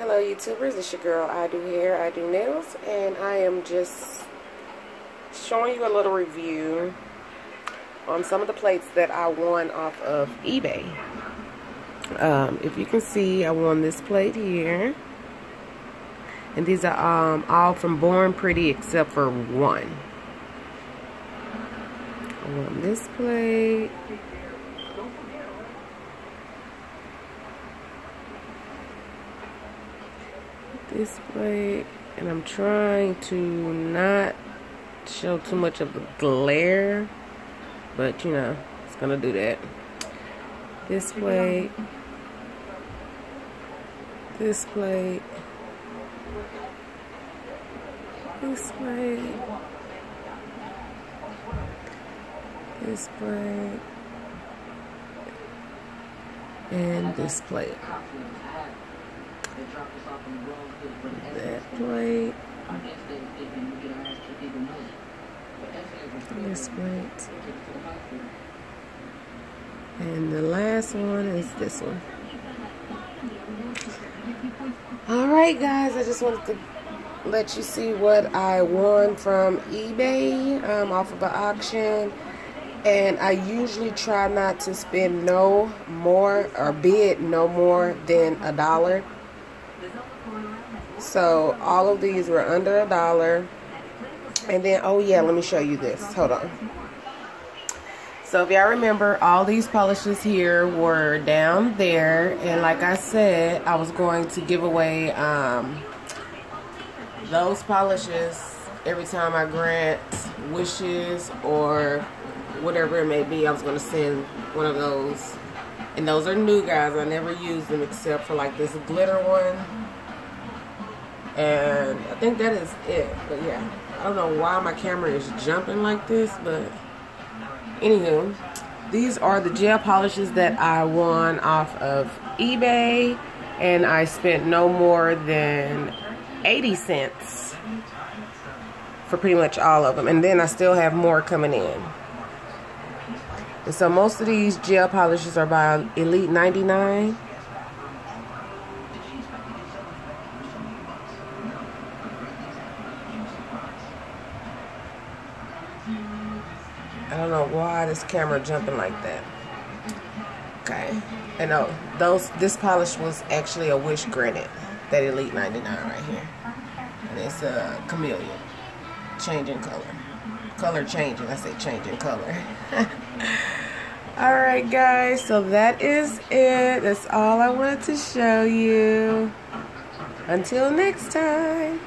Hello YouTubers, it's your girl I Do Hair, I Do Nails, and I am just showing you a little review on some of the plates that I won off of eBay. Um, if you can see, I won this plate here. And these are um, all from Born Pretty except for one. I won this plate. This plate. And I'm trying to not show too much of the glare. But, you know, it's going to do that. This plate. This plate. This plate. This plate. And this plate. That plate. This plate. And the last one is this one. Alright guys, I just wanted to let you see what I won from eBay um, off of an auction. And I usually try not to spend no more or bid no more than a dollar. So all of these were under a dollar. And then, oh yeah, let me show you this. Hold on. So if y'all remember, all these polishes here were down there. And like I said, I was going to give away um, those polishes every time I grant wishes or whatever it may be. I was going to send one of those. And those are new guys. I never use them except for like this glitter one. And I think that is it. But yeah, I don't know why my camera is jumping like this, but anywho, these are the gel polishes that I won off of eBay. And I spent no more than 80 cents for pretty much all of them. And then I still have more coming in. And so most of these gel polishes are by Elite 99. I don't know why this camera jumping like that. Okay. And oh, those this polish was actually a wish granite. That Elite 99 right here. And it's a chameleon. Changing color. Color changing. I say changing color. Alright guys, so that is it. That's all I wanted to show you. Until next time.